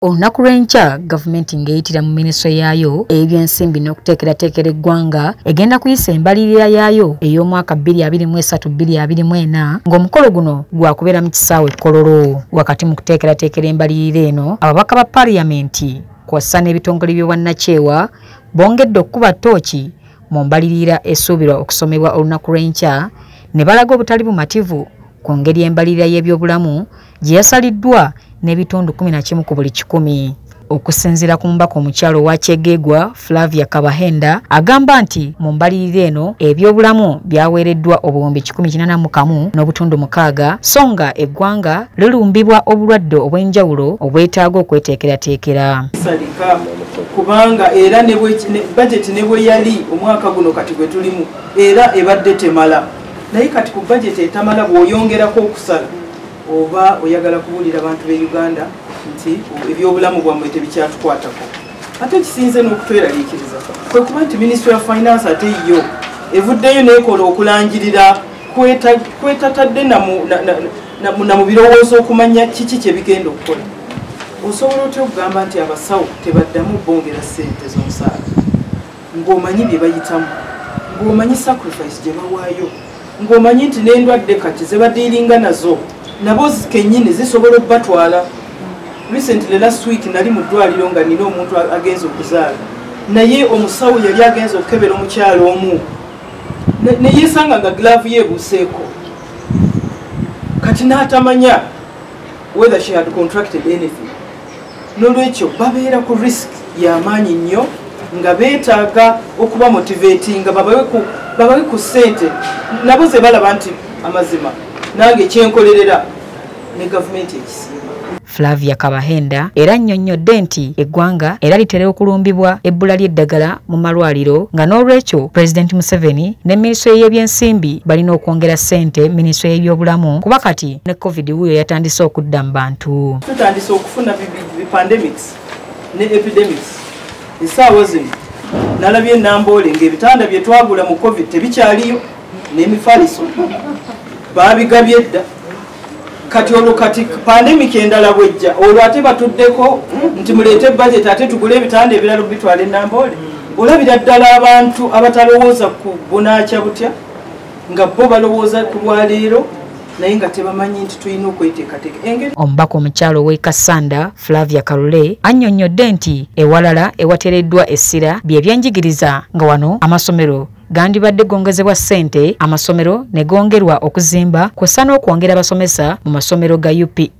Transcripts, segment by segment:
olunaku lw'enkya gavumenti ng'eyitira mu minisitule yaayo ebyensimbi n'okuteekerateekera eggwanga egenda kuyisa embalirira yaayo ey'omwaka 2023-2024 ng'omukolo guno gwakubeera mu kisaawe kololo. Wakati mu kuteekerateekera embalirira eno ababaka ba paliyamenti kwassa n'ebitongole by'obwannakyewa bongedde okukuba ttooki mu mbalirira esuubirwa okusomebwa olunaku lw'enkya ne balaga obutali bumativu ku ngeri embalirira y'ebyobulamu gye yasaliddwa n'ebitundu 11 ku buli kikumi. Okusinziira ku mubaka omukyalo owa kyegeegwa flavia kabahenda agamba nti mu mbalirira eno ebyobulamu byaweereddwa obuwumbi 181 n'obutundu mukaaga so nga eggwanga lilumbibwa obulwadde obw'enjawulo obwetaaga okweteekerateekera. Kubanga era bajeti ne bwe yali omwaka guno kati gwe tulimu era ebadde temala. Naye kati ku bajeti etamala bw'oyongerako okusala oba oyagala kubuulira abantu be uganda nti ebyobulamu bwammwe tebikyatukwatako. Ate kisinze n'okutweraliikiriza kwe kuba nti minisitry ya finance ate yo evuddeyo neekola okulangirira kwetatadde na mu birowoozo okumanya kiki kyebigenda okukola. Osobola otya okugamba nti abasawo tebaddamu bongera sente z'omusaala? Ng'omanyi bye bayitamu ng'omanyi sacrifice gye bawaayo ng'omanyi nti n'endwadde kati zebadiiringa nazo nabo kenyini zisobola okubatwala. Recently last week nali mu ddwaliro nga nina omuntu agenza okuzaala. Naye omusawo yali agenza okukebera omukyalo omu. Neyesanga nga glavu yebuuseeko kati n'atamanya whether she had contracted anything. Nolwekyo babeera ku risk y'amaanyi nnyo nga beetaaga okuba motivatinga babawe ku ssente. Nabo ze balaba nti amazima nange kyenkolerera ne gavumenti ekisinga flavia kabahenda era annyonnyodde nti eggwanga era litera okulumbibwa ebbula ly'eddagala mu malwaliro nga n'olwekyo pulezidenti museveni ne minisitule y'ebyensimbi balina okwongera ssente minisitule y'ebyobulamu kuba kati ne covid wuyo yatandise okudda mu bantu. Tutandise okufuna pandemics ne epidemics esaawa zino. Nalabye enamboole ng'ebitanda bye twagula mu covid tebikyaliyo n'emifaliso babigabye dda. Kati olwo kati pandemic endala bwejja olwo ate batuddeko nti muleete budget ate tugule ebitanda ebirala bitwala enambole olabira ddala abantu abatalowooza ku bunaakya butya nga bo balowooza ku lwaleero naye nga tebamanyi nti tulina okweteekateeka. Omubaka omukyalo ow'e kasanda flavia kalule annyonnyodde nti ewalala ewateereddwa essira byebyenjigiriza nga wano amasomero gandibadde gongezebwa ssente amasomero ne gongerwa okuzimba kwessa n'okwongera abasomesa mu masomero ga upe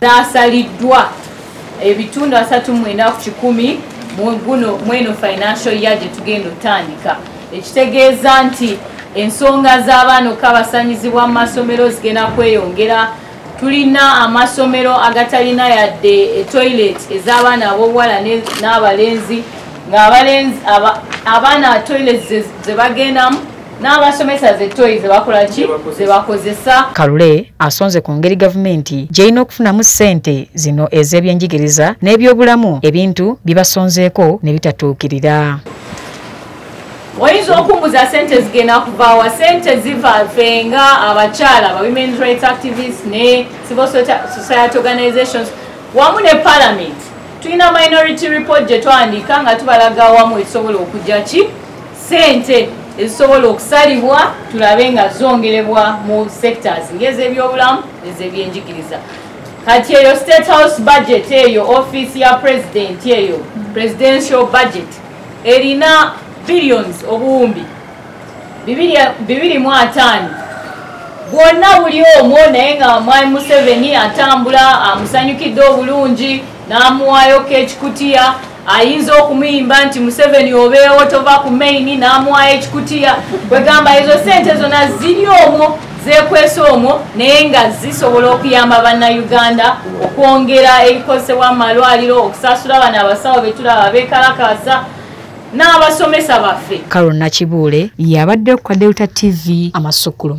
zaasaliddwa ebitundu 39 ku kikumi guno mweno financial year gye tugenda otandika. Ekitegeeza nti ensonga z'abaana okabasanyizibwa mu masomero zigenda kweyongera. Tulina amasomero agatalina yadde etoilet ez'abaana ab'obuwala n'abalenzi ngaabalenzi abaana toilet zebagendamu n'abasomesa zetoyi zebakolaki zebakozesa kalule asonze ku ngeri gavumenti gyerina okufunamu ssente zino ez'ebyenjigiriza n'ebyobulamu. Ebintu bibasonzeeko ne bitatuukirira oyinza okumbuza sente zigenda kuvaawa sente ziva fenga abakyala aba women rights activists ne civil society organizations wamu ne parliament. Tulina minority report gye twandiika nga tubalaga wamu ezisobola okujja ki? Sente ezisobola okusalibwa tulabe nga zongerebwa mu sectors ngaez'ebyobulamu ez'ebyenjigiriza kati eyo state house budget eyo office ya president eyo presidential budget erina billions obuwumbi bibiri mu ataano. Bwonna buli omwo naye nga mwami museveni atambula amusanyukidde obulungi n'amuwaayoko ekikutiya ayinza okumuyimba nti museveni obeewo tova ku maini n'amuwaayo ekikutiya. Kwegamba ezo sente zonna ziri omwo zekwesa omwo naye nga zisobola okuyamba bannayuganda okwongera ebikozesebwa mu malwaliro okusasula bano abasawo betulaba bekalakasa n'abasomesa baffe. Carol nakibuule yabadde ku delta tv amasukulu